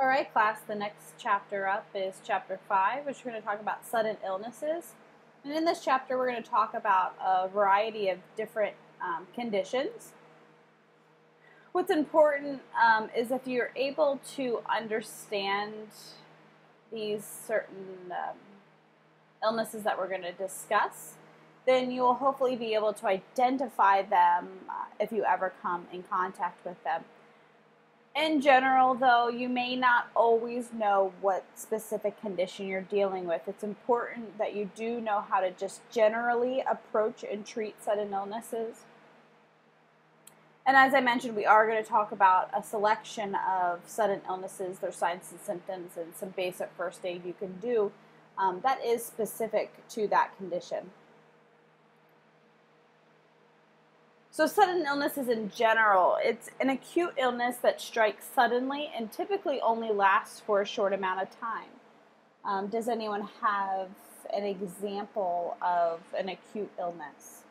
All right, class, the next chapter up is chapter 5, which we're going to talk about sudden illnesses. And in this chapter, we're going to talk about a variety of different um, conditions. What's important um, is if you're able to understand these certain um, illnesses that we're going to discuss, then you'll hopefully be able to identify them uh, if you ever come in contact with them. In general, though, you may not always know what specific condition you're dealing with. It's important that you do know how to just generally approach and treat sudden illnesses. And as I mentioned, we are going to talk about a selection of sudden illnesses, their signs and symptoms, and some basic first aid you can do um, that is specific to that condition. So, sudden illnesses in general, it's an acute illness that strikes suddenly and typically only lasts for a short amount of time. Um, does anyone have an example of an acute illness?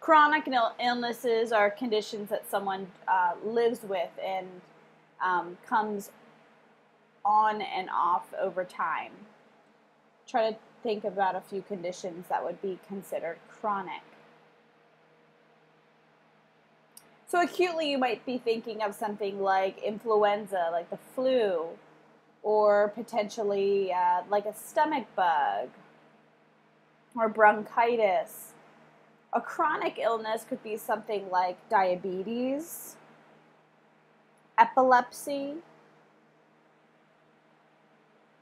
Chronic illnesses are conditions that someone uh, lives with and um, comes on and off over time. Try to think about a few conditions that would be considered chronic. So, acutely, you might be thinking of something like influenza, like the flu, or potentially uh, like a stomach bug or bronchitis. A chronic illness could be something like diabetes, epilepsy,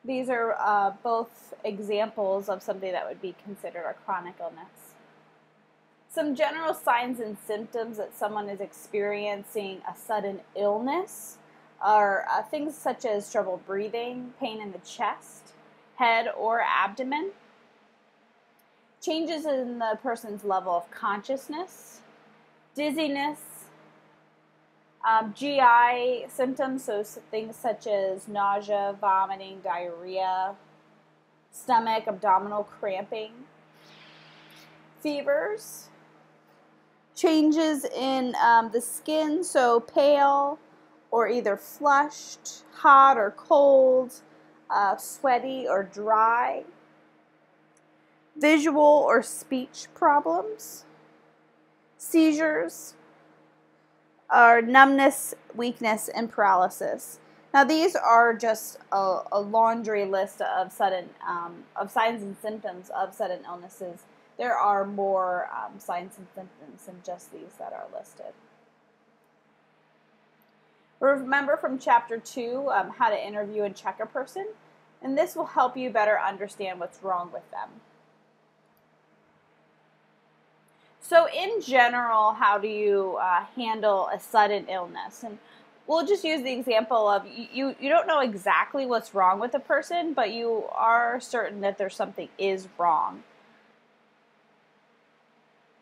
these are uh, both examples of something that would be considered a chronic illness. Some general signs and symptoms that someone is experiencing a sudden illness are uh, things such as trouble breathing, pain in the chest, head, or abdomen, changes in the person's level of consciousness, dizziness, um, GI symptoms, so things such as nausea, vomiting, diarrhea, stomach, abdominal cramping, fevers, changes in um, the skin, so pale or either flushed, hot or cold, uh, sweaty or dry, visual or speech problems, seizures, are numbness, weakness, and paralysis. Now, these are just a, a laundry list of sudden um, of signs and symptoms of sudden illnesses. There are more um, signs and symptoms than just these that are listed. Remember from chapter two um, how to interview and check a person, and this will help you better understand what's wrong with them. So, in general, how do you uh, handle a sudden illness? And we'll just use the example of you, you don't know exactly what's wrong with a person, but you are certain that there's something is wrong.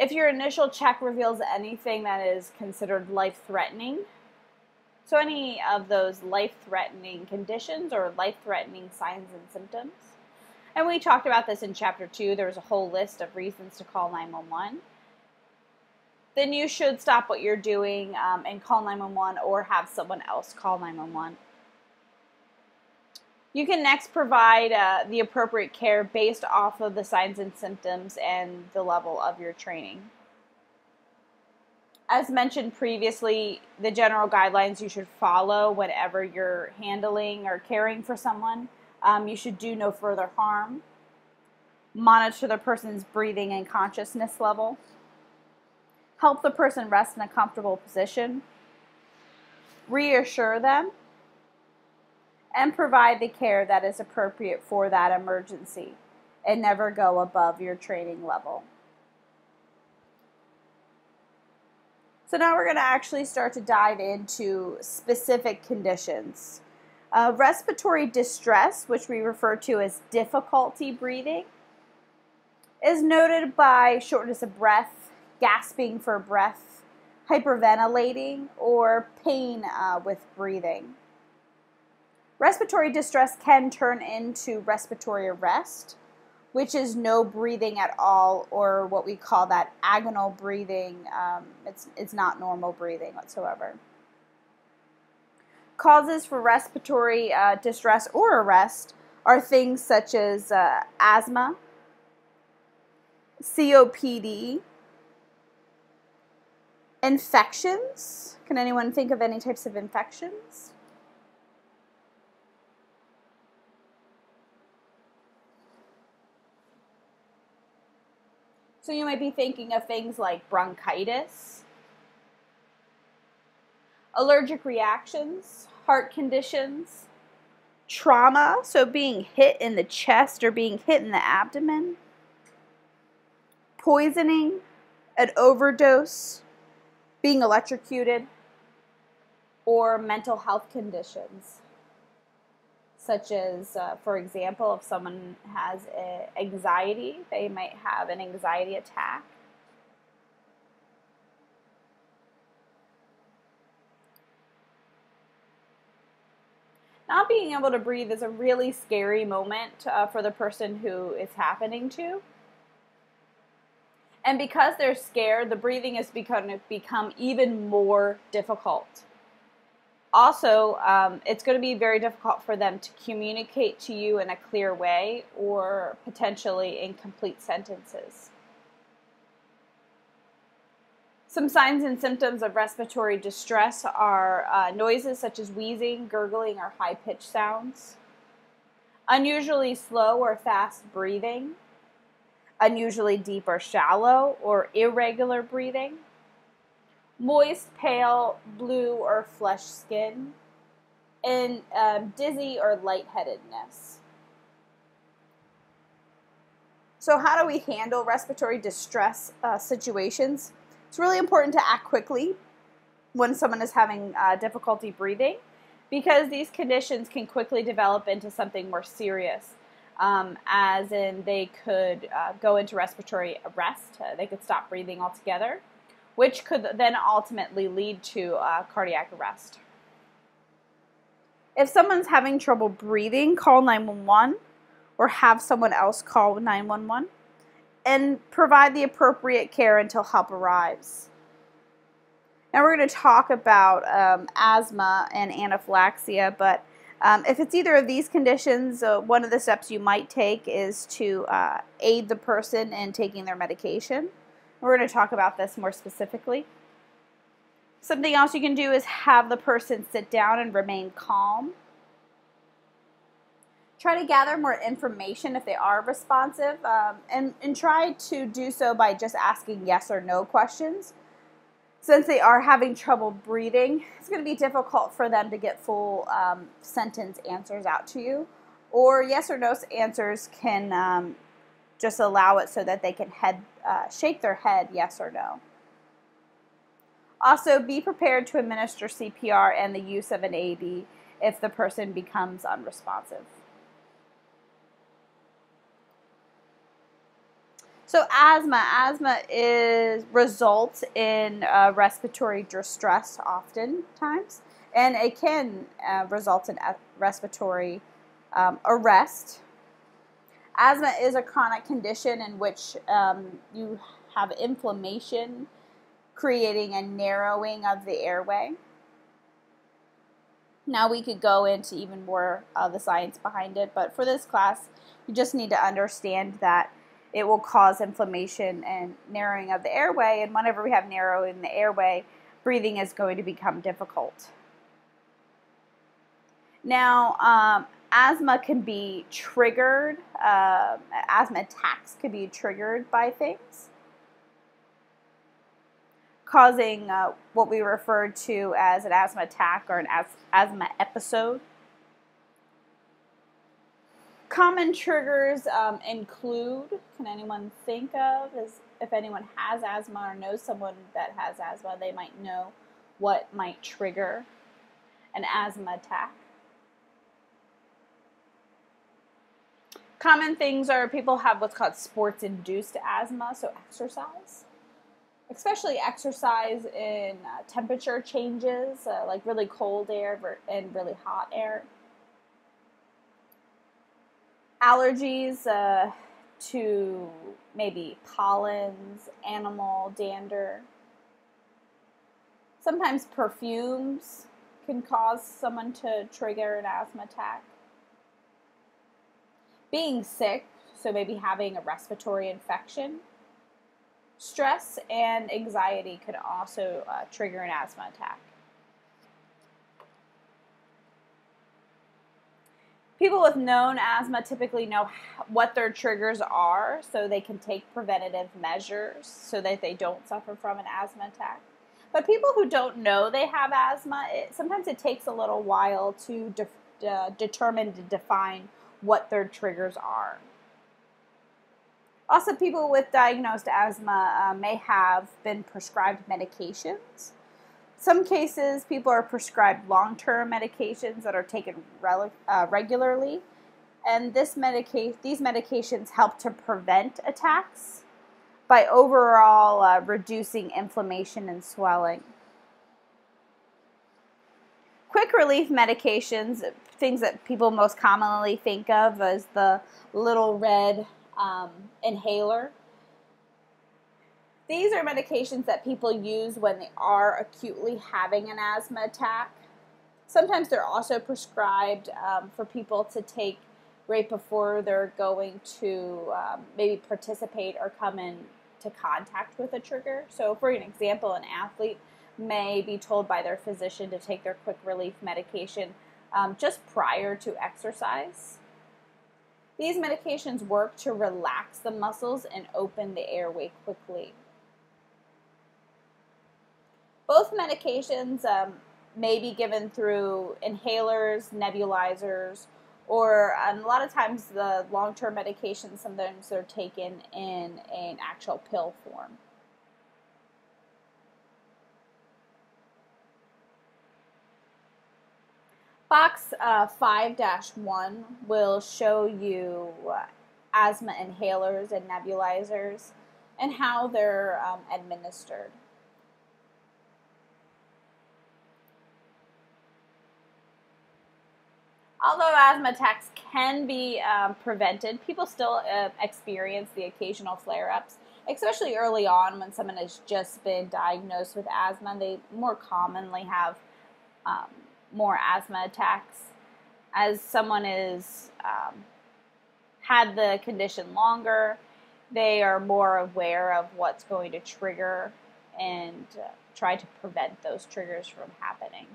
If your initial check reveals anything that is considered life threatening, so any of those life threatening conditions or life threatening signs and symptoms, and we talked about this in chapter two, There was a whole list of reasons to call 911 then you should stop what you're doing um, and call 911 or have someone else call 911. You can next provide uh, the appropriate care based off of the signs and symptoms and the level of your training. As mentioned previously, the general guidelines you should follow whenever you're handling or caring for someone. Um, you should do no further harm. Monitor the person's breathing and consciousness level help the person rest in a comfortable position, reassure them, and provide the care that is appropriate for that emergency and never go above your training level. So now we're going to actually start to dive into specific conditions. Uh, respiratory distress, which we refer to as difficulty breathing, is noted by shortness of breath, gasping for breath, hyperventilating, or pain uh, with breathing. Respiratory distress can turn into respiratory arrest which is no breathing at all, or what we call that agonal breathing. Um, it's, it's not normal breathing whatsoever. Causes for respiratory uh, distress or arrest are things such as uh, asthma, COPD, infections. Can anyone think of any types of infections? So you might be thinking of things like bronchitis, allergic reactions, heart conditions, trauma, so being hit in the chest or being hit in the abdomen, poisoning, an overdose, being electrocuted, or mental health conditions such as, uh, for example, if someone has anxiety, they might have an anxiety attack. Not being able to breathe is a really scary moment uh, for the person who it's happening to. And because they're scared, the breathing has become, become even more difficult. Also, um, it's going to be very difficult for them to communicate to you in a clear way or potentially in complete sentences. Some signs and symptoms of respiratory distress are uh, noises such as wheezing, gurgling, or high pitched sounds, unusually slow or fast breathing, unusually deep or shallow or irregular breathing moist, pale, blue, or flesh skin, and um, dizzy or lightheadedness. So, how do we handle respiratory distress uh, situations? It's really important to act quickly when someone is having uh, difficulty breathing because these conditions can quickly develop into something more serious. Um, as in, they could uh, go into respiratory arrest, uh, they could stop breathing altogether which could then ultimately lead to uh, cardiac arrest. If someone's having trouble breathing, call 911 or have someone else call 911 and provide the appropriate care until help arrives. Now we're going to talk about um, asthma and anaphylaxis, but um, if it's either of these conditions, uh, one of the steps you might take is to uh, aid the person in taking their medication. We're going to talk about this more specifically. Something else you can do is have the person sit down and remain calm. Try to gather more information if they are responsive, um, and, and try to do so by just asking yes or no questions. Since they are having trouble breathing, it's going to be difficult for them to get full um, sentence answers out to you. Or yes or no answers can um, just allow it so that they can head, uh, shake their head yes or no. Also, be prepared to administer CPR and the use of an AED if the person becomes unresponsive. So asthma, asthma is results in uh, respiratory distress oftentimes, and it can uh, result in respiratory um, arrest Asthma is a chronic condition in which um, you have inflammation creating a narrowing of the airway. Now we could go into even more of the science behind it, but for this class, you just need to understand that it will cause inflammation and narrowing of the airway, and whenever we have narrowing in the airway, breathing is going to become difficult. Now, um, asthma can be triggered, uh, asthma attacks can be triggered by things, causing uh, what we refer to as an asthma attack or an as- asthma episode. Common triggers um, include, can anyone think of, is if anyone has asthma or knows someone that has asthma, they might know what might trigger an asthma attack. Common things are people have what's called sports induced asthma, so exercise. Especially exercise in uh, temperature changes, uh, like really cold air and really hot air. Allergies, uh, to maybe pollens, animal dander. Sometimes perfumes can cause someone to trigger an asthma attack. Being sick, so maybe having a respiratory infection. Stress and anxiety could also uh, trigger an asthma attack. People with known asthma typically know what their triggers are so they can take preventative measures so that they don't suffer from an asthma attack. But people who don't know they have asthma, it, sometimes it takes a little while to de- uh, determine to define what their triggers are. Also, people with diagnosed asthma uh, may have been prescribed medications some cases, people are prescribed long term medications that are taken uh, regularly, and this medica- these medications help to prevent attacks by overall uh, reducing inflammation and swelling. Quick relief medications, things that people most commonly think of as the little red um, inhaler these are medications that people use when they are acutely having an asthma attack. Sometimes they're also prescribed um, for people to take right before they're going to um, maybe participate or come into contact with a trigger. So, for an example, an athlete may be told by their physician to take their quick relief medication um, just prior to exercise. These medications work to relax the muscles and open the airway quickly. Both medications um, may be given through inhalers, nebulizers, or um, a lot of times the long term medications, sometimes they're taken in an actual pill form. Box uh, 5-1 will show you uh, asthma inhalers and nebulizers and how they're um, administered. Although asthma attacks can be um, prevented, people still uh, experience the occasional flare ups, especially early on when someone has just been diagnosed with asthma. They more commonly have um, more asthma attacks. As someone is um, had the condition longer, they are more aware of what's going to trigger and uh, try to prevent those triggers from happening.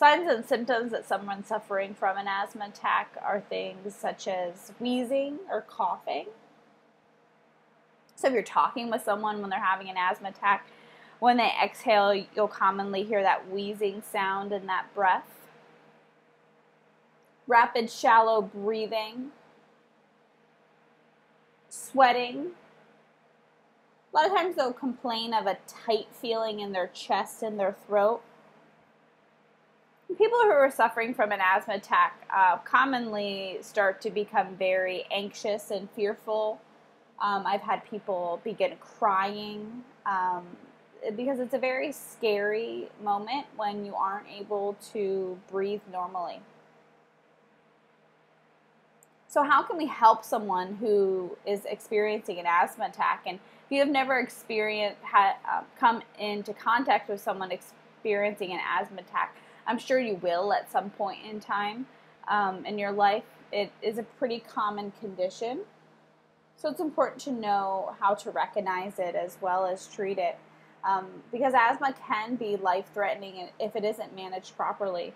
Signs and symptoms that someone suffering from an asthma attack are things such as wheezing or coughing. So, if you're talking with someone when they're having an asthma attack, when they exhale, you'll commonly hear that wheezing sound in that breath. Rapid, shallow breathing, sweating. A lot of times they'll complain of a tight feeling in their chest and their throat people who are suffering from an asthma attack uh, commonly start to become very anxious and fearful. Um, I've had people begin crying um, because it's a very scary moment when you aren't able to breathe normally. So, how can we help someone who is experiencing an asthma attack? And if you have never experienced, had, uh, come into contact with someone experiencing an asthma attack, I'm sure you will at some point in time um, in your life. It is a pretty common condition. So it's important to know how to recognize it as well as treat it. Um, because asthma can be life threatening if it isn't managed properly.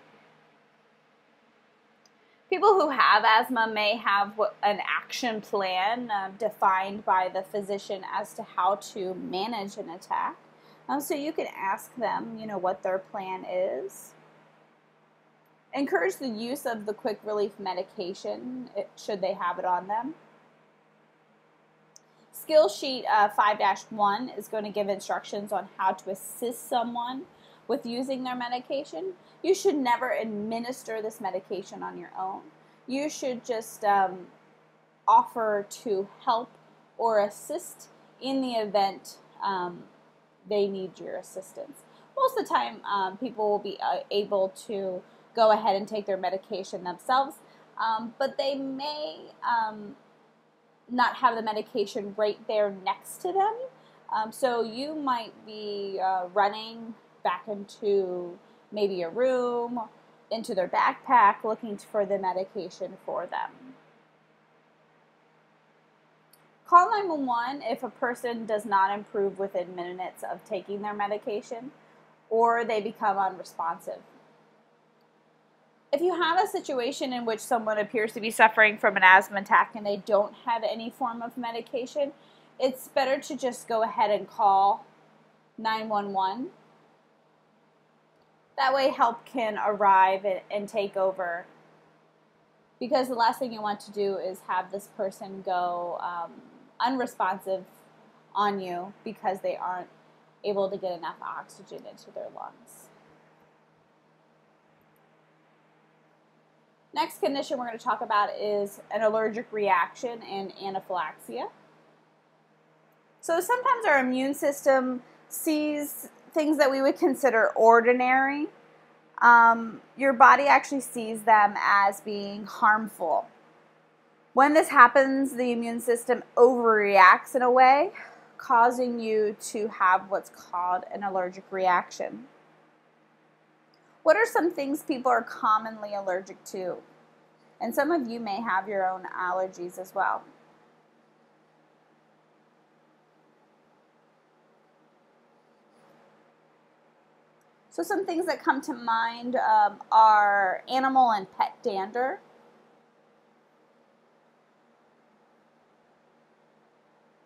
People who have asthma may have an action plan uh, defined by the physician as to how to manage an attack. Um, so you can ask them, you know, what their plan is. Encourage the use of the quick relief medication should they have it on them. Skill sheet uh, 5-1 is going to give instructions on how to assist someone with using their medication. You should never administer this medication on your own. You should just um, offer to help or assist in the event um, they need your assistance. Most of the time, um, people will be uh, able to go ahead and take their medication themselves, um, but they may um, not have the medication right there next to them. Um, so you might be uh, running back into maybe a room, into their backpack, looking for the medication for them. Call 911 if a person does not improve within minutes of taking their medication or they become unresponsive. If you have a situation in which someone appears to be suffering from an asthma attack and they don't have any form of medication, it's better to just go ahead and call 911. That way, help can arrive and, and take over. Because the last thing you want to do is have this person go um, unresponsive on you because they aren't able to get enough oxygen into their lungs. Next condition we're going to talk about is an allergic reaction and anaphylaxis. So sometimes our immune system sees things that we would consider ordinary. Um, your body actually sees them as being harmful. When this happens, the immune system overreacts in a way, causing you to have what's called an allergic reaction. What are some things people are commonly allergic to? And some of you may have your own allergies as well. So some things that come to mind um, are animal and pet dander.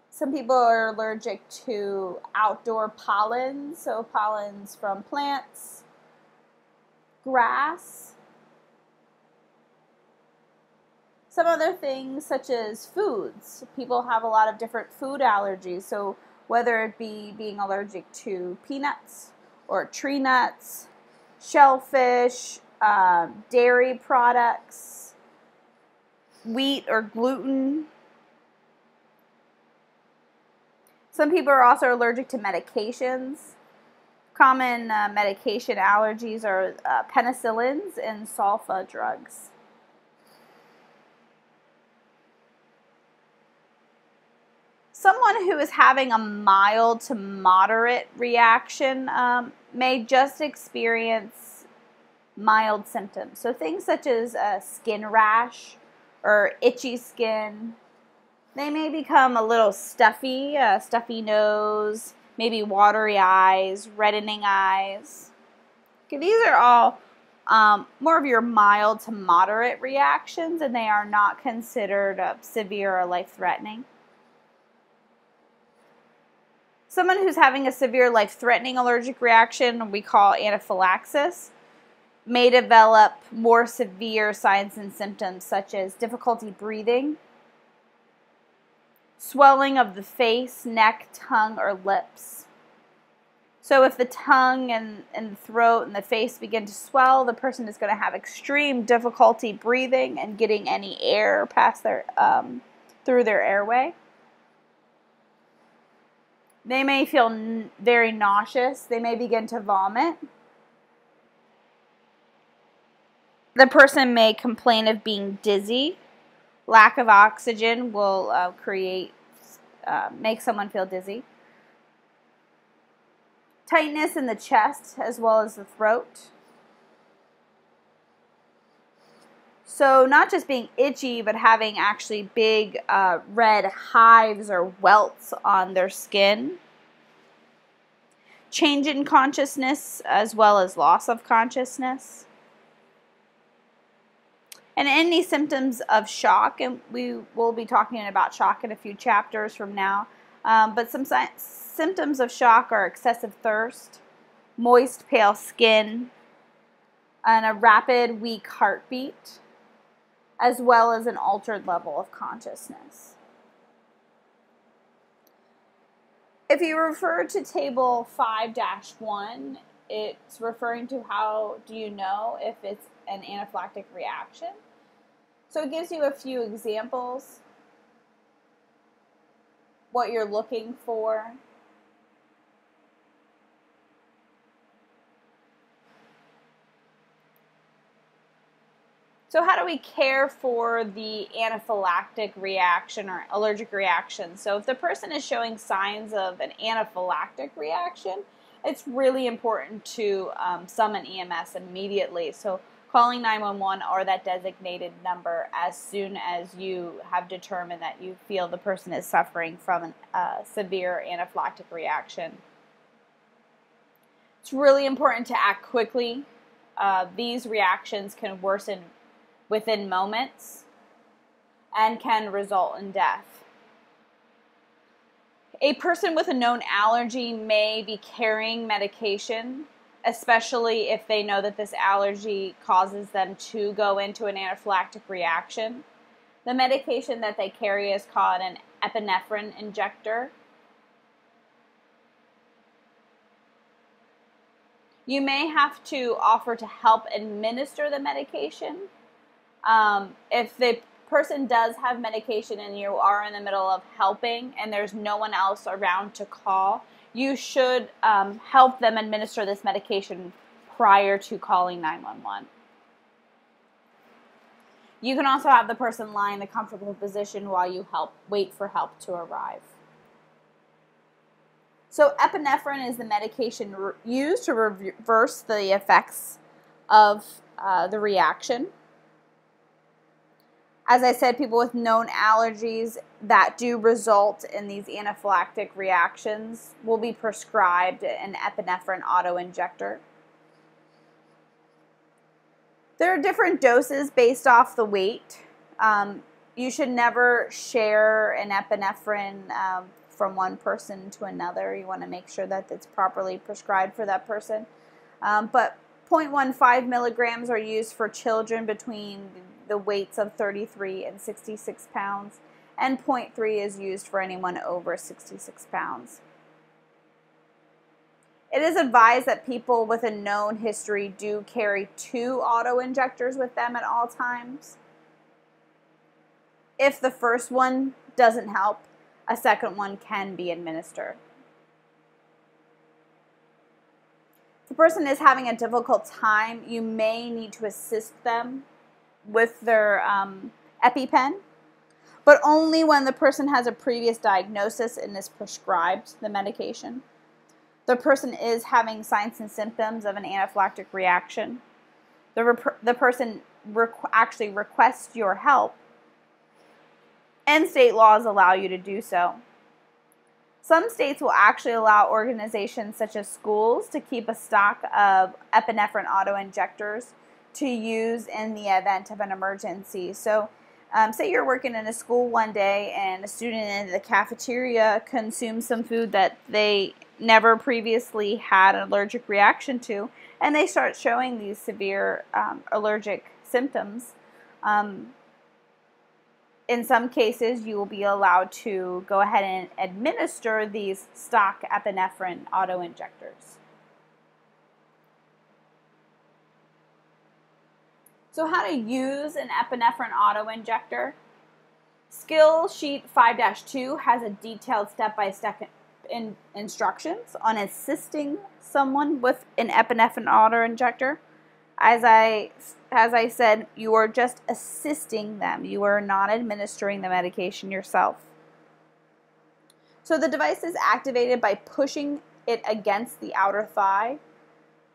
Some people are allergic to outdoor pollen, so pollens from plants, grass. Some other things such as foods. People have a lot of different food allergies, so whether it be being allergic to peanuts or tree nuts, shellfish, um, dairy products, wheat or gluten, Some people are also allergic to medications. Common uh, medication allergies are uh, penicillins and sulfa drugs. Someone who is having a mild to moderate reaction um, may just experience mild symptoms. So things such as a skin rash or itchy skin, they may become a little stuffy, a stuffy nose, maybe watery eyes, reddening eyes. Okay, these are all um, more of your mild to moderate reactions, and they are not considered uh, severe or life threatening. Someone who's having a severe life threatening allergic reaction, we call anaphylaxis, may develop more severe signs and symptoms such as difficulty breathing, swelling of the face, neck, tongue, or lips. So if the tongue and, and the throat and the face begin to swell, the person is going to have extreme difficulty breathing and getting any air past their um, through their airway. They may feel very nauseous. They may begin to vomit. The person may complain of being dizzy Lack of oxygen will uh, create, uh, make someone feel dizzy. Tightness in the chest as well as the throat. So, not just being itchy, but having actually big uh, red hives or welts on their skin. Change in consciousness as well as loss of consciousness and any symptoms of shock, and we will be talking about shock in a few chapters from now. Um, but some si- symptoms of shock are excessive thirst, moist, pale skin, and a rapid, weak heartbeat, as well as an altered level of consciousness. If you refer to table 5 1, it's referring to how do you know if it's an anaphylactic reaction. So it gives you a few examples, what you're looking for. So, how do we care for the anaphylactic reaction or allergic reaction? So, if the person is showing signs of an anaphylactic reaction, it's really important to um, summon EMS immediately. So, calling 911 or that designated number as soon as you have determined that you feel the person is suffering from a uh, severe anaphylactic reaction. It's really important to act quickly. Uh, these reactions can worsen within moments and can result in death. A person with a known allergy may be carrying medication, especially if they know that this allergy causes them to go into an anaphylactic reaction. The medication that they carry is called an epinephrine injector. You may have to offer to help administer the medication um, if the person does have medication and you are in the middle of helping and there's no one else around to call, you should um, help them administer this medication prior to calling 911. You can also have the person lie in a comfortable position while you help wait for help to arrive. So epinephrine is the medication used to reverse the effects of uh, the reaction as I said, people with known allergies that do result in these anaphylactic reactions will be prescribed an epinephrine auto injector. There are different doses based off the weight. Um, you should never share an epinephrine um, from one person to another. You want to make sure that it's properly prescribed for that person. Um, but 0.15 milligrams are used for children between the weights of 33 and 66 pounds, and 0.3 is used for anyone over 66 pounds. It is advised that people with a known history do carry two auto injectors with them at all times. If the first one doesn't help, a second one can be administered. If the person is having a difficult time, you may need to assist them with their um, EpiPen, but only when the person has a previous diagnosis and is prescribed the medication. The person is having signs and symptoms of an anaphylactic reaction. The, the person requ- actually requests your help, and state laws allow you to do so. Some states will actually allow organizations such as schools to keep a stock of epinephrine auto injectors to use in the event of an emergency. So, um, say you're working in a school one day and a student in the cafeteria consumes some food that they never previously had an allergic reaction to, and they start showing these severe um, allergic symptoms. Um, in some cases, you will be allowed to go ahead and administer these stock epinephrine auto injectors. So how to use an epinephrine auto-injector. Skill sheet 5-2 has a detailed step-by-step in instructions on assisting someone with an epinephrine auto-injector. As I as I said, you are just assisting them. You are not administering the medication yourself. So the device is activated by pushing it against the outer thigh.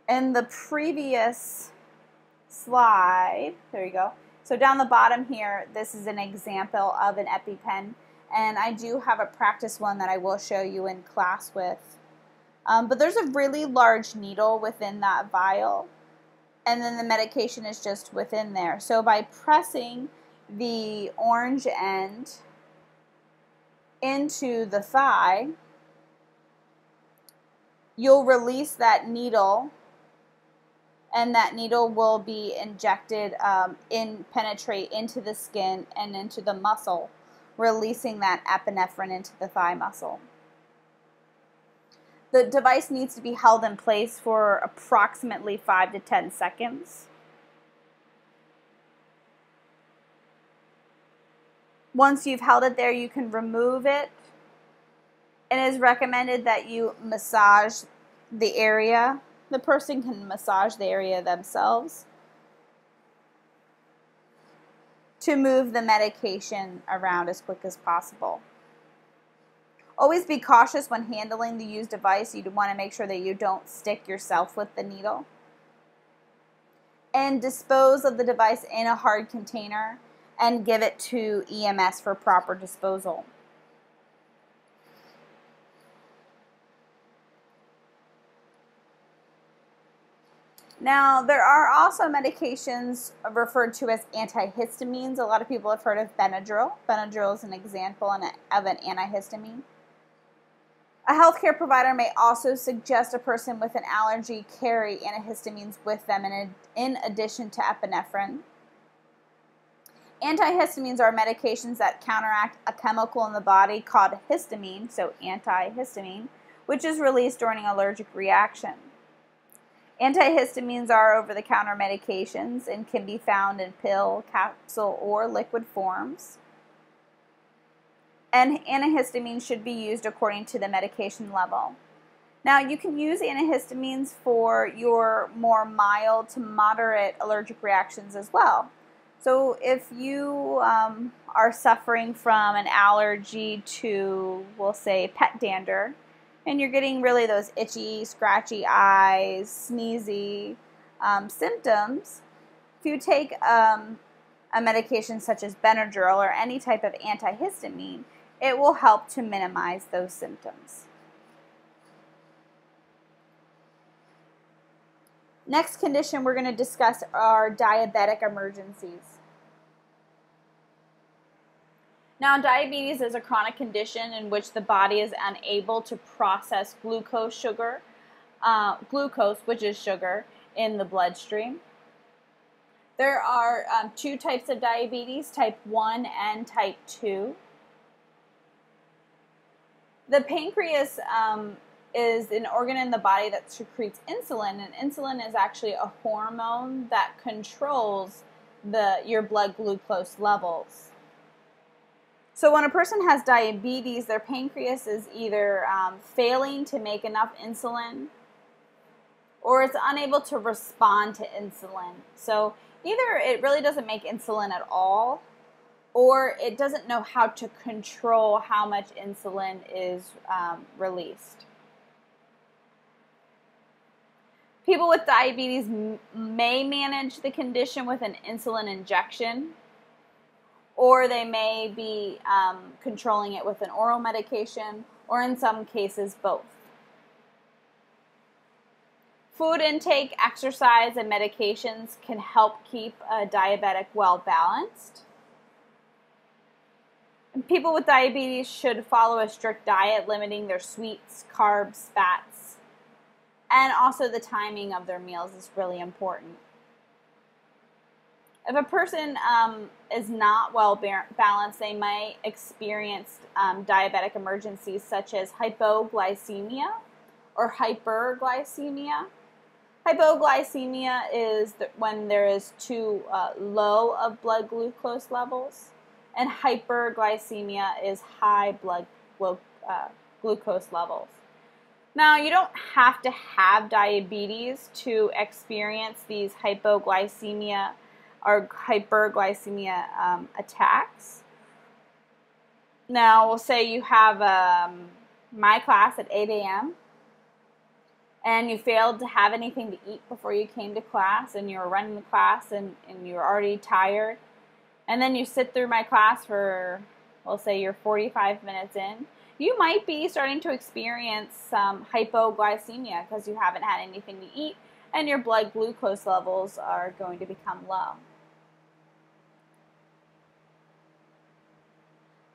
In the previous slide. There you go. So down the bottom here, this is an example of an EpiPen. And I do have a practice one that I will show you in class with. Um, but there's a really large needle within that vial. And then the medication is just within there. So by pressing the orange end into the thigh, you'll release that needle and that needle will be injected um, in penetrate into the skin and into the muscle, releasing that epinephrine into the thigh muscle. The device needs to be held in place for approximately 5 to 10 seconds. Once you've held it there, you can remove it. It is recommended that you massage the area the person can massage the area themselves. to move the medication around as quick as possible. Always be cautious when handling the used device. You want to make sure that you don't stick yourself with the needle. And dispose of the device in a hard container and give it to EMS for proper disposal. Now, there are also medications referred to as antihistamines. A lot of people have heard of Benadryl. Benadryl is an example of an antihistamine. A healthcare provider may also suggest a person with an allergy carry antihistamines with them in, addition to epinephrine. Antihistamines are medications that counteract a chemical in the body called histamine, so antihistamine, which is released during allergic reaction. Antihistamines are over the counter medications and can be found in pill, capsule, or liquid forms. And antihistamines should be used according to the medication level. Now, you can use antihistamines for your more mild to moderate allergic reactions as well. So, if you um, are suffering from an allergy to, we'll say, pet dander, and you're getting really those itchy, scratchy eyes, sneezy um, symptoms, if you take um, a medication such as Benadryl or any type of antihistamine, it will help to minimize those symptoms. Next condition we're going to discuss are diabetic emergencies. Now, diabetes is a chronic condition in which the body is unable to process glucose sugar, uh, glucose, which is sugar, in the bloodstream. There are um, two types of diabetes, type 1 and type 2. The pancreas um, is an organ in the body that secretes insulin, and insulin is actually a hormone that controls the your blood glucose levels. So when a person has diabetes, their pancreas is either um, failing to make enough insulin or it's unable to respond to insulin. So either it really doesn't make insulin at all or it doesn't know how to control how much insulin is um, released. People with diabetes may manage the condition with an insulin injection or they may be um, controlling it with an oral medication, or in some cases, both. Food intake, exercise, and medications can help keep a diabetic well balanced. And people with diabetes should follow a strict diet, limiting their sweets, carbs, fats, and also the timing of their meals is really important. If a person um, is not well balanced, they might experience um, diabetic emergencies such as hypoglycemia or hyperglycemia. Hypoglycemia is when there is too uh, low of blood glucose levels, and hyperglycemia is high blood glu- uh, glucose levels. Now, you don't have to have diabetes to experience these hypoglycemia are hyperglycemia um, attacks. Now, we'll say you have um, my class at 8 a.m. and you failed to have anything to eat before you came to class and you were running the class and, and you're already tired. And then you sit through my class for, we'll say you're 45 minutes in. You might be starting to experience some hypoglycemia because you haven't had anything to eat and your blood glucose levels are going to become low.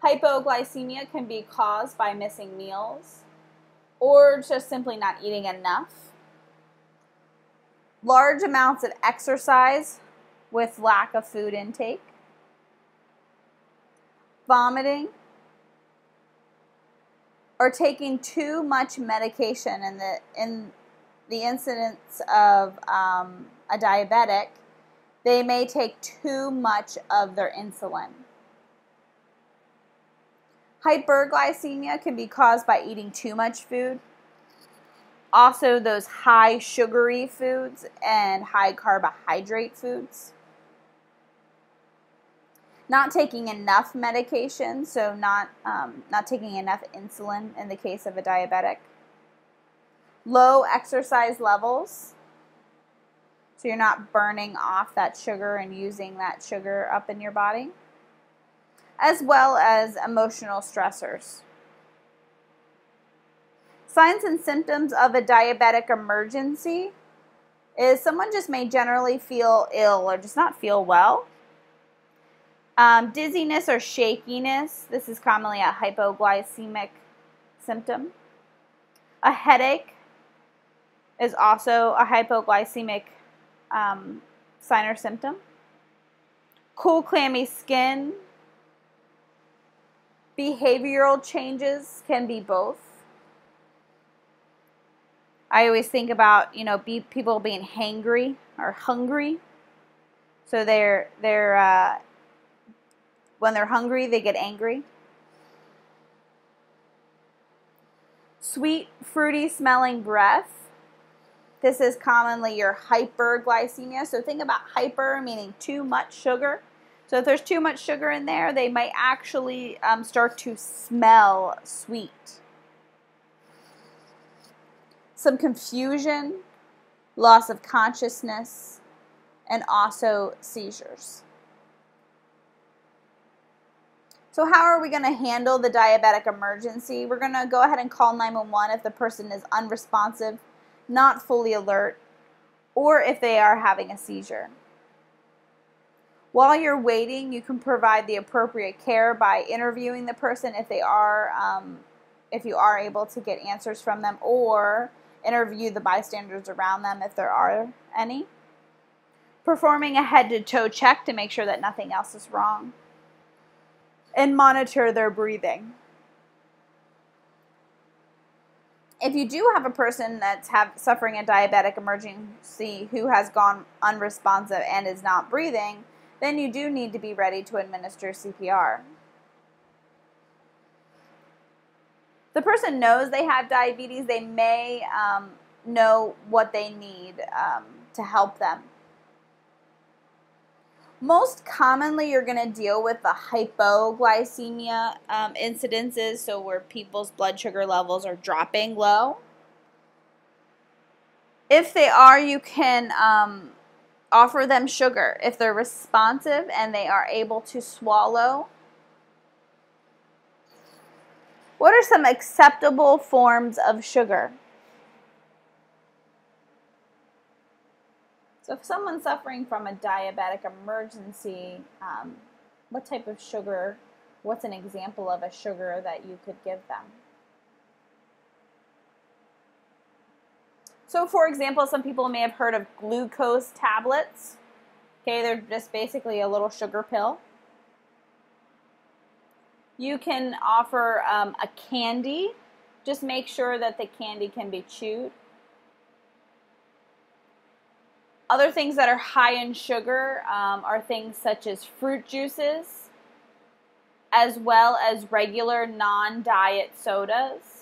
Hypoglycemia can be caused by missing meals or just simply not eating enough. Large amounts of exercise with lack of food intake. Vomiting or taking too much medication in the in the incidence of um, a diabetic, they may take too much of their insulin. Hyperglycemia can be caused by eating too much food. Also, those high sugary foods and high carbohydrate foods. not taking enough medication, so not um, not taking enough insulin in the case of a diabetic. Low exercise levels, so you're not burning off that sugar and using that sugar up in your body, as well as emotional stressors. Signs and symptoms of a diabetic emergency is someone just may generally feel ill or just not feel well. Um, dizziness or shakiness, this is commonly a hypoglycemic symptom. A headache is also a hypoglycemic um, sign or symptom. Cool, clammy skin. Behavioral changes can be both. I always think about you know be, people being hangry or hungry. So they're they're uh, when they're hungry they get angry. Sweet, fruity smelling breath. This is commonly your hyperglycemia. So think about hyper meaning too much sugar. So if there's too much sugar in there, they might actually um, start to smell sweet some confusion, loss of consciousness, and also seizures. So, how are we going to handle the diabetic emergency? We're going to go ahead and call 911 if the person is unresponsive, not fully alert, or if they are having a seizure. While you're waiting, you can provide the appropriate care by interviewing the person if they are, um, if you are able to get answers from them, or interview the bystanders around them if there are any. Performing a head to toe check to make sure that nothing else is wrong. And monitor their breathing. If you do have a person that's have, suffering a diabetic emergency who has gone unresponsive and is not breathing, then you do need to be ready to administer CPR. the person knows they have diabetes, they may um, know what they need um, to help them. Most commonly, you're going to deal with the hypoglycemia um, incidences, so where people's blood sugar levels are dropping low. If they are, you can um, offer them sugar. If they're responsive and they are able to swallow, What are some acceptable forms of sugar? So if someone's suffering from a diabetic emergency, um, what type of sugar, what's an example of a sugar that you could give them? So for example, some people may have heard of glucose tablets. Okay, they're just basically a little sugar pill. You can offer um, a candy. Just make sure that the candy can be chewed. Other things that are high in sugar um, are things such as fruit juices, as well as regular non diet sodas.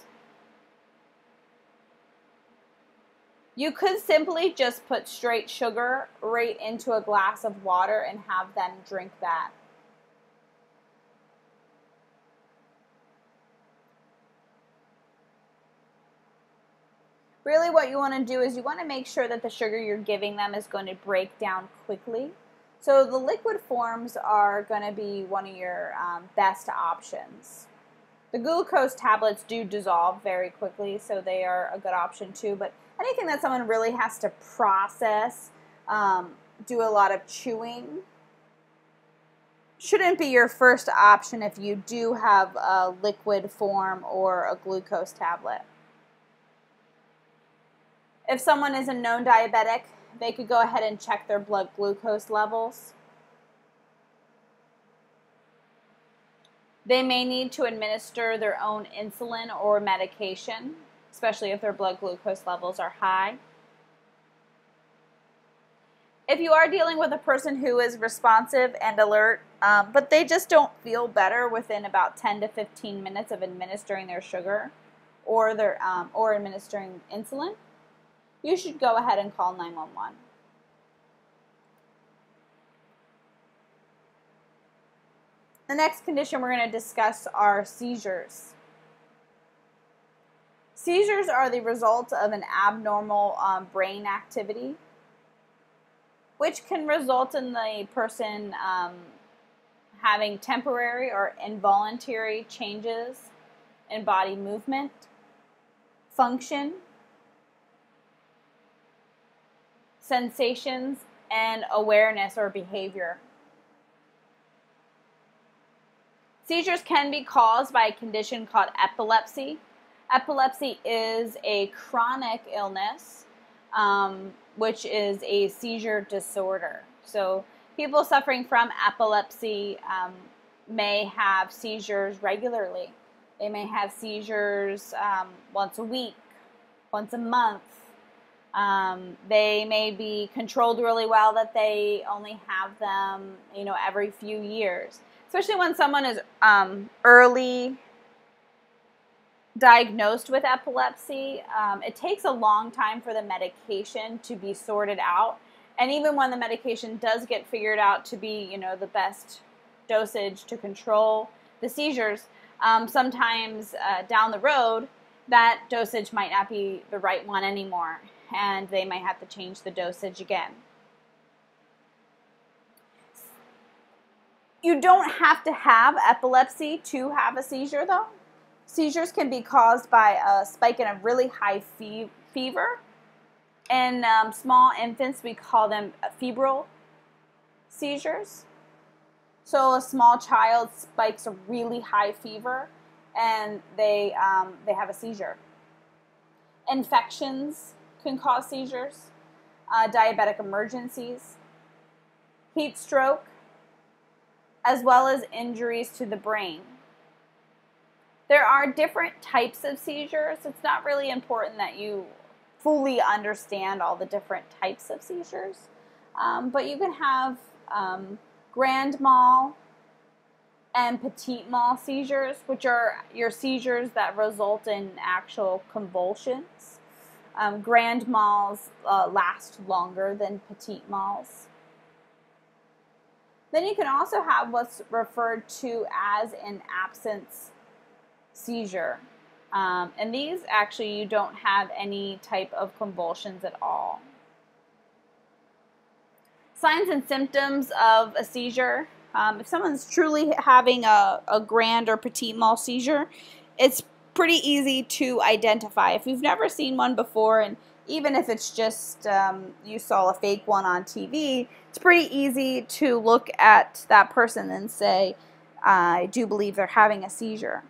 You could simply just put straight sugar right into a glass of water and have them drink that. really what you want to do is you want to make sure that the sugar you're giving them is going to break down quickly. So the liquid forms are going to be one of your um, best options. The glucose tablets do dissolve very quickly, so they are a good option too. But anything that someone really has to process, um, do a lot of chewing, shouldn't be your first option if you do have a liquid form or a glucose tablet. If someone is a known diabetic, they could go ahead and check their blood glucose levels. They may need to administer their own insulin or medication, especially if their blood glucose levels are high. If you are dealing with a person who is responsive and alert, um, but they just don't feel better within about 10 to 15 minutes of administering their sugar or their um, or administering insulin, you should go ahead and call 911. The next condition we're going to discuss are seizures. Seizures are the result of an abnormal um, brain activity, which can result in the person um, having temporary or involuntary changes in body movement, function, sensations, and awareness or behavior. Seizures can be caused by a condition called epilepsy. Epilepsy is a chronic illness, um, which is a seizure disorder. So, people suffering from epilepsy um, may have seizures regularly. They may have seizures um, once a week, once a month. Um, they may be controlled really well that they only have them, you know, every few years especially when someone is um, early diagnosed with epilepsy, um, it takes a long time for the medication to be sorted out. And even when the medication does get figured out to be, you know, the best dosage to control the seizures, um, sometimes uh, down the road, that dosage might not be the right one anymore, and they might have to change the dosage again. You don't have to have epilepsy to have a seizure, though. Seizures can be caused by a spike in a really high fe- fever. In um, small infants, we call them febrile seizures. So a small child spikes a really high fever, and they um, they have a seizure. Infections can cause seizures. Uh, diabetic emergencies, heat stroke, as well as injuries to the brain. There are different types of seizures. It's not really important that you fully understand all the different types of seizures, um, but you can have um, grand mal and petit mal seizures, which are your seizures that result in actual convulsions. Um, grand mals uh, last longer than petit mals. Then you can also have what's referred to as an absence seizure. Um, and these actually, you don't have any type of convulsions at all. Signs and symptoms of a seizure. Um, if someone's truly having a, a grand or petit mal seizure, it's pretty easy to identify. If you've never seen one before and even if it's just um, you saw a fake one on TV, it's pretty easy to look at that person and say, I do believe they're having a seizure.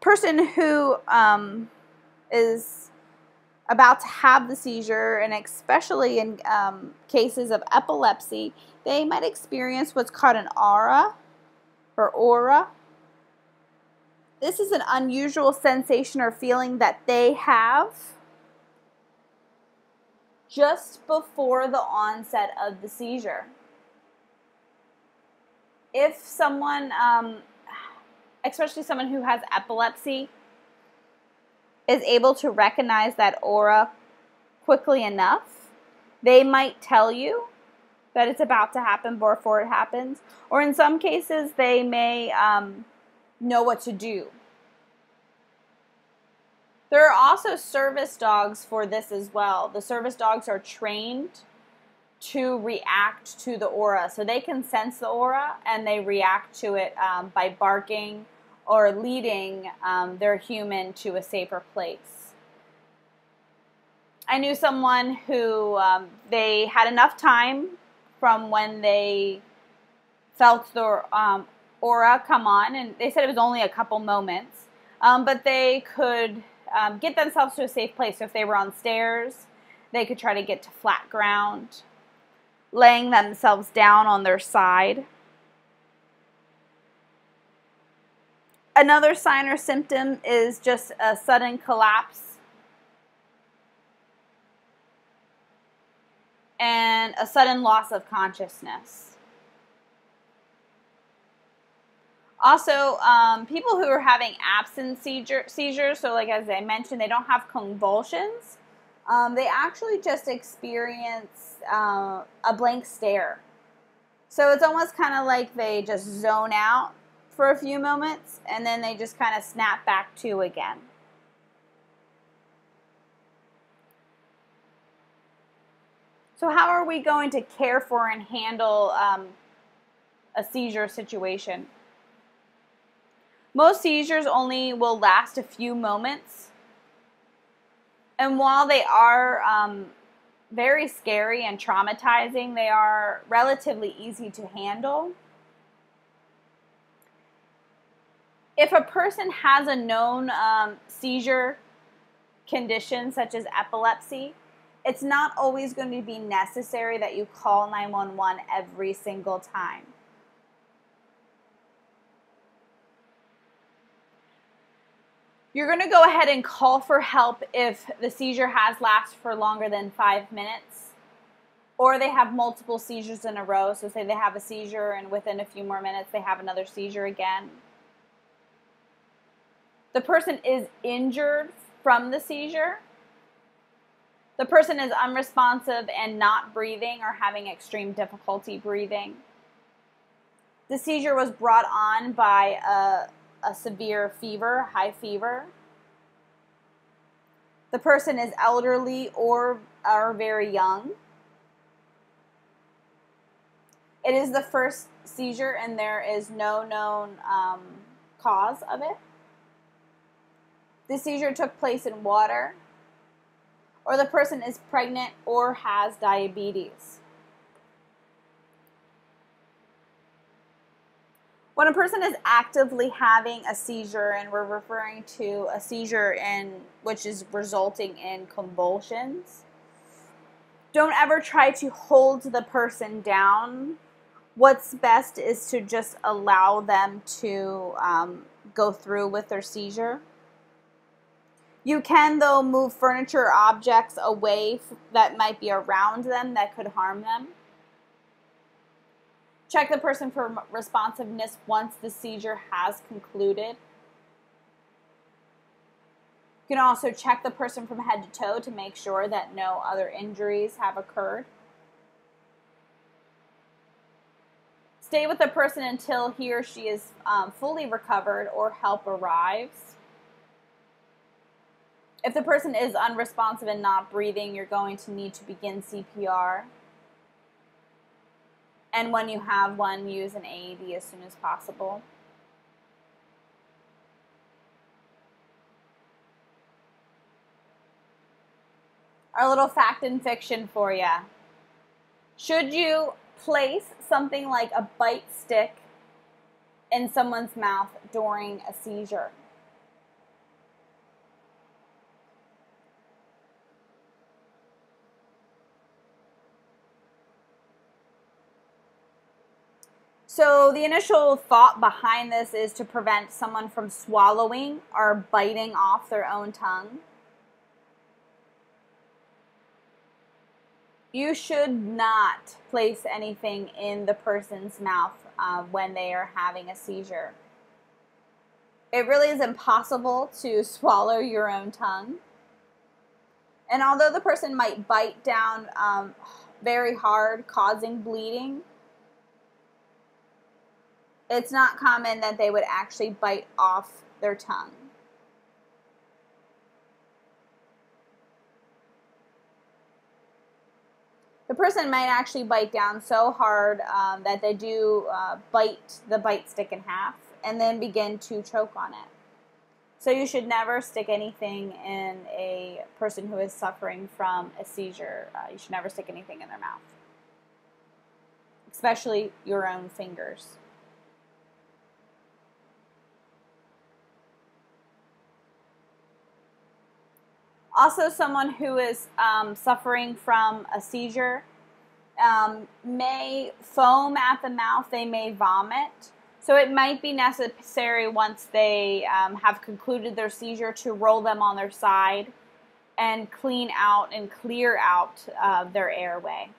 Person who um, is about to have the seizure, and especially in um, cases of epilepsy, they might experience what's called an aura or aura this is an unusual sensation or feeling that they have just before the onset of the seizure. If someone, um, especially someone who has epilepsy, is able to recognize that aura quickly enough, they might tell you that it's about to happen before it happens. Or in some cases, they may um, know what to do. There are also service dogs for this as well. The service dogs are trained to react to the aura. So they can sense the aura and they react to it um, by barking or leading um, their human to a safer place. I knew someone who um, they had enough time from when they felt the um, aura come on, and they said it was only a couple moments, um, but they could um, get themselves to a safe place. So if they were on stairs, they could try to get to flat ground, laying themselves down on their side. Another sign or symptom is just a sudden collapse and a sudden loss of consciousness. Also, um, people who are having absence seizure, seizures, so like as I mentioned, they don't have convulsions. Um, they actually just experience uh, a blank stare. So it's almost kind of like they just zone out for a few moments and then they just kind of snap back to again. So, how are we going to care for and handle um, a seizure situation? Most seizures only will last a few moments. And while they are um, very scary and traumatizing, they are relatively easy to handle. If a person has a known um, seizure condition, such as epilepsy, it's not always going to be necessary that you call 911 every single time. You're going to go ahead and call for help if the seizure has lasted for longer than five minutes, or they have multiple seizures in a row. So, say they have a seizure, and within a few more minutes, they have another seizure again. The person is injured from the seizure. The person is unresponsive and not breathing or having extreme difficulty breathing. The seizure was brought on by a a severe fever, high fever. The person is elderly or are very young. It is the first seizure and there is no known um, cause of it. The seizure took place in water, or the person is pregnant or has diabetes. When a person is actively having a seizure, and we're referring to a seizure in which is resulting in convulsions, don't ever try to hold the person down. What's best is to just allow them to um, go through with their seizure. You can, though, move furniture objects away that might be around them that could harm them. Check the person for responsiveness once the seizure has concluded. You can also check the person from head to toe to make sure that no other injuries have occurred. Stay with the person until he or she is um, fully recovered or help arrives. If the person is unresponsive and not breathing, you're going to need to begin CPR. And when you have one, use an AED as soon as possible. Our little fact and fiction for you. Should you place something like a bite stick in someone's mouth during a seizure? So, the initial thought behind this is to prevent someone from swallowing or biting off their own tongue. You should not place anything in the person's mouth uh, when they are having a seizure. It really is impossible to swallow your own tongue. And although the person might bite down um, very hard, causing bleeding, it's not common that they would actually bite off their tongue. The person might actually bite down so hard um, that they do uh, bite the bite stick in half and then begin to choke on it. So you should never stick anything in a person who is suffering from a seizure. Uh, you should never stick anything in their mouth, especially your own fingers. Also, someone who is um, suffering from a seizure um, may foam at the mouth, they may vomit. So it might be necessary once they um, have concluded their seizure to roll them on their side and clean out and clear out uh, their airway.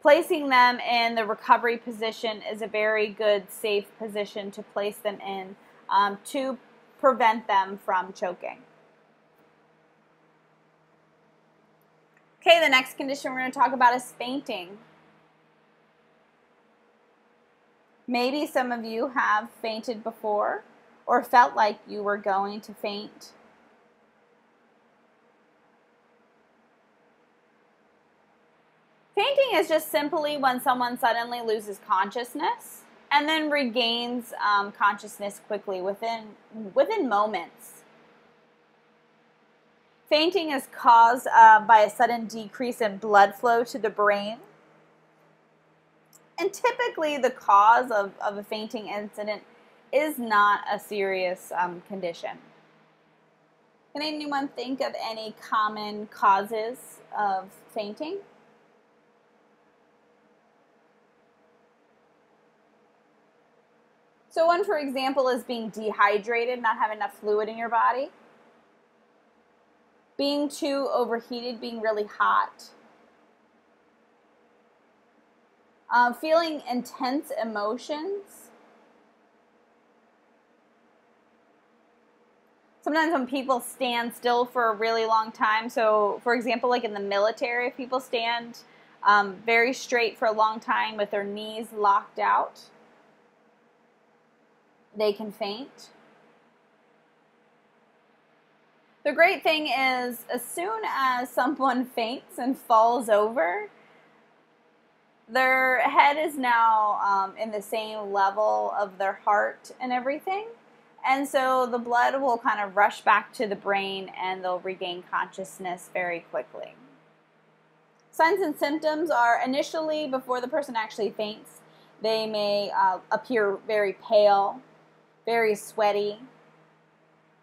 Placing them in the recovery position is a very good, safe position to place them in um, to prevent them from choking. Okay, the next condition we're going to talk about is fainting. Maybe some of you have fainted before or felt like you were going to faint. Fainting is just simply when someone suddenly loses consciousness and then regains um, consciousness quickly within within moments. Fainting is caused uh, by a sudden decrease in blood flow to the brain. And typically, the cause of, of a fainting incident is not a serious um, condition. Can anyone think of any common causes of fainting? So, one, for example, is being dehydrated, not having enough fluid in your body, being too overheated, being really hot, uh, feeling intense emotions. Sometimes when people stand still for a really long time, so for example, like in the military, if people stand um, very straight for a long time with their knees locked out, they can faint. The great thing is, as soon as someone faints and falls over, their head is now um, in the same level of their heart and everything. And so the blood will kind of rush back to the brain and they'll regain consciousness very quickly. Signs and symptoms are initially, before the person actually faints, they may uh, appear very pale, very sweaty.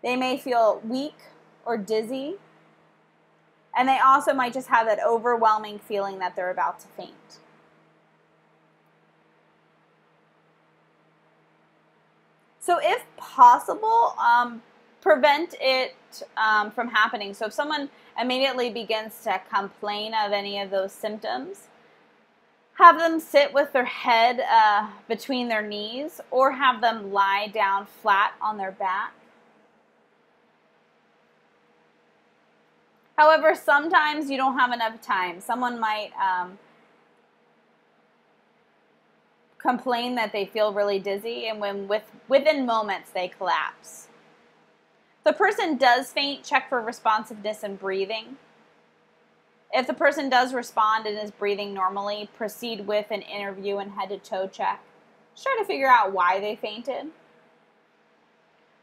They may feel weak or dizzy. And they also might just have that overwhelming feeling that they're about to faint. So, if possible, um, prevent it um, from happening. So, if someone immediately begins to complain of any of those symptoms, have them sit with their head uh, between their knees or have them lie down flat on their back. However, sometimes you don't have enough time. Someone might um, complain that they feel really dizzy, and when with, within moments they collapse. The person does faint, check for responsiveness and breathing. If the person does respond and is breathing normally, proceed with an interview and head to toe check. Try to figure out why they fainted.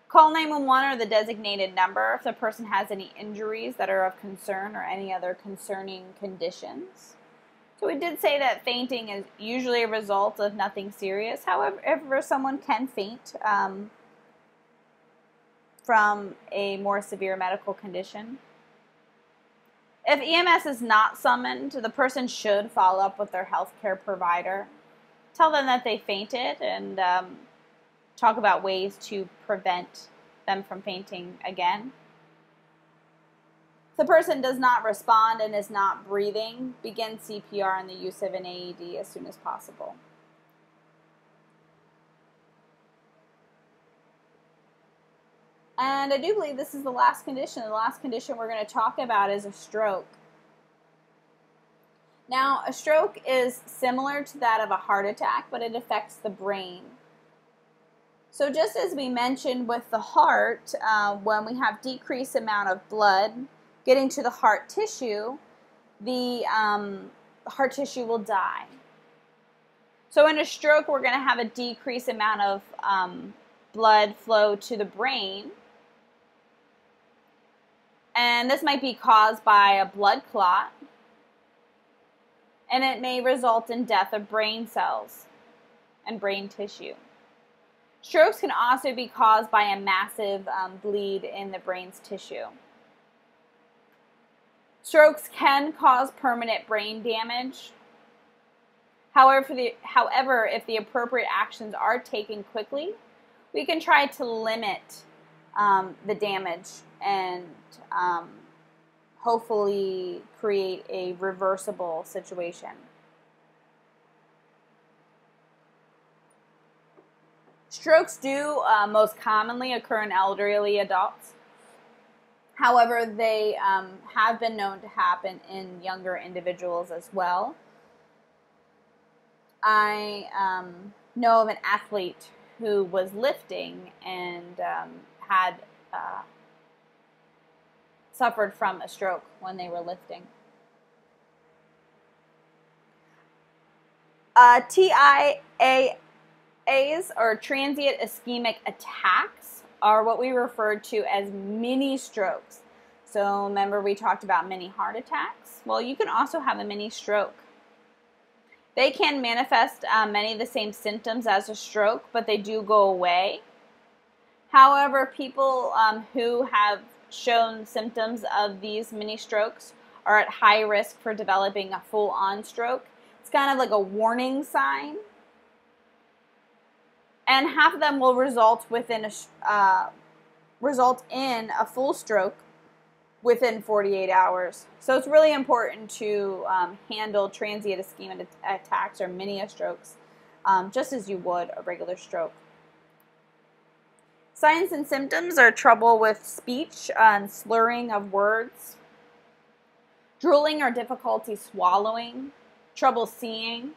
Call 911 or the designated number if the person has any injuries that are of concern or any other concerning conditions. So we did say that fainting is usually a result of nothing serious. However, if someone can faint um, from a more severe medical condition. If EMS is not summoned, the person should follow up with their healthcare provider. Tell them that they fainted and um, talk about ways to prevent them from fainting again. If the person does not respond and is not breathing, begin CPR and the use of an AED as soon as possible. And I do believe this is the last condition. The last condition we're going to talk about is a stroke. Now, a stroke is similar to that of a heart attack, but it affects the brain. So just as we mentioned with the heart, uh, when we have decreased amount of blood getting to the heart tissue, the um, heart tissue will die. So in a stroke, we're going to have a decreased amount of um, blood flow to the brain, and this might be caused by a blood clot, and it may result in death of brain cells and brain tissue. Strokes can also be caused by a massive um, bleed in the brain's tissue. Strokes can cause permanent brain damage. However, the, however, if the appropriate actions are taken quickly, we can try to limit um, the damage and um, hopefully create a reversible situation. Strokes do uh, most commonly occur in elderly adults. However, they um, have been known to happen in younger individuals as well. I um, know of an athlete who was lifting and um, had uh, suffered from a stroke when they were lifting. Uh, TIAs or transient ischemic attacks are what we refer to as mini strokes. So remember we talked about mini heart attacks? Well, you can also have a mini stroke. They can manifest uh, many of the same symptoms as a stroke, but they do go away. However, people um, who have shown symptoms of these mini strokes are at high risk for developing a full on stroke. It's kind of like a warning sign and half of them will result within a uh, result in a full stroke within 48 hours. So it's really important to um, handle transient ischemic attacks or mini strokes um, just as you would a regular stroke. Signs and symptoms are trouble with speech and slurring of words, drooling or difficulty swallowing, trouble seeing,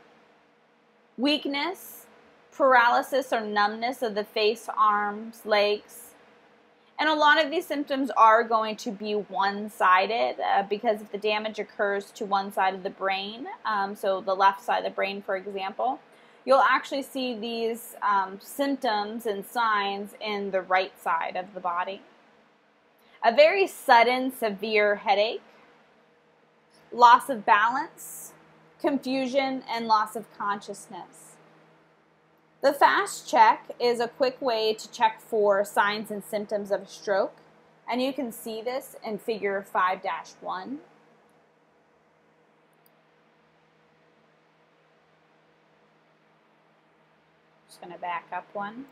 weakness, paralysis or numbness of the face, arms, legs. And a lot of these symptoms are going to be one sided uh, because if the damage occurs to one side of the brain, um, so the left side of the brain, for example, you'll actually see these um, symptoms and signs in the right side of the body. A very sudden, severe headache, loss of balance, confusion, and loss of consciousness. The fast check is a quick way to check for signs and symptoms of a stroke, and you can see this in figure 5-1. Just going to back up one.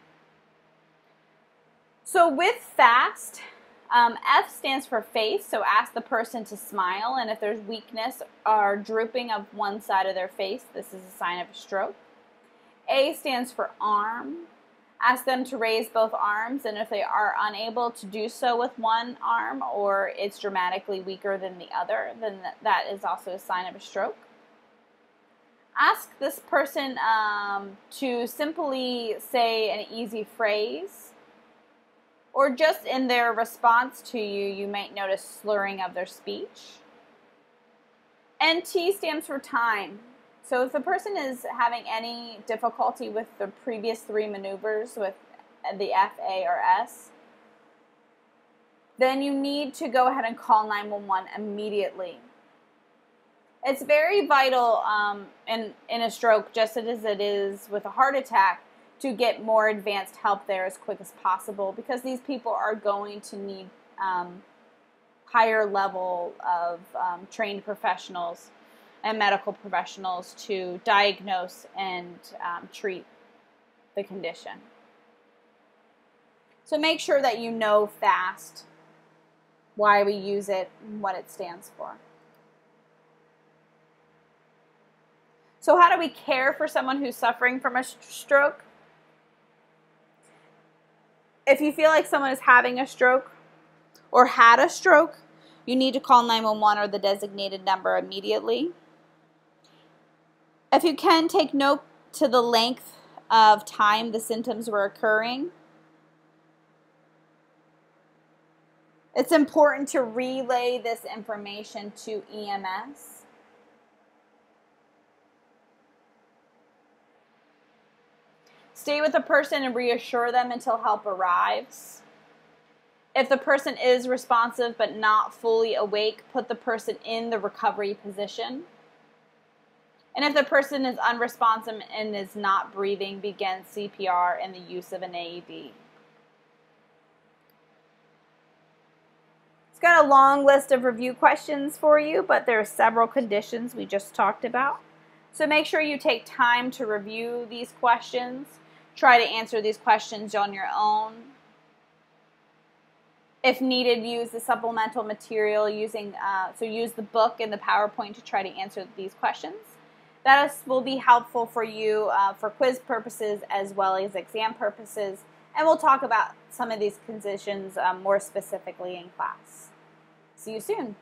So with FAST, um, F stands for face, so ask the person to smile, and if there's weakness or drooping of one side of their face, this is a sign of a stroke. A stands for arm. Ask them to raise both arms, and if they are unable to do so with one arm or it's dramatically weaker than the other, then that is also a sign of a stroke. Ask this person um, to simply say an easy phrase, or just in their response to you, you might notice slurring of their speech. And T stands for time. So if the person is having any difficulty with the previous three maneuvers with the F, A, or S, then you need to go ahead and call 911 immediately. It's very vital um, in, in a stroke, just as it is with a heart attack, to get more advanced help there as quick as possible because these people are going to need um, higher level of um, trained professionals and medical professionals to diagnose and um, treat the condition. So make sure that you know FAST, why we use it, and what it stands for. So, how do we care for someone who's suffering from a stroke? If you feel like someone is having a stroke or had a stroke, you need to call 911 or the designated number immediately. If you can, take note to the length of time the symptoms were occurring. It's important to relay this information to EMS. Stay with the person and reassure them until help arrives. If the person is responsive but not fully awake, put the person in the recovery position. And if the person is unresponsive and is not breathing, begin CPR and the use of an AED. It's got a long list of review questions for you, but there are several conditions we just talked about. So make sure you take time to review these questions. Try to answer these questions on your own. If needed, use the supplemental material using, uh, so use the book and the PowerPoint to try to answer these questions. That is, will be helpful for you uh, for quiz purposes as well as exam purposes. And we'll talk about some of these conditions um, more specifically in class. See you soon.